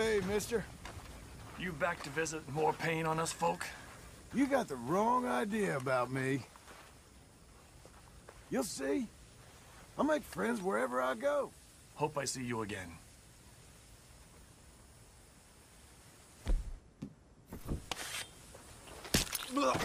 Hey, mister. You back to visit more pain on us folk? You got the wrong idea about me. You'll see. I make friends wherever I go. Hope I see you again. Ugh.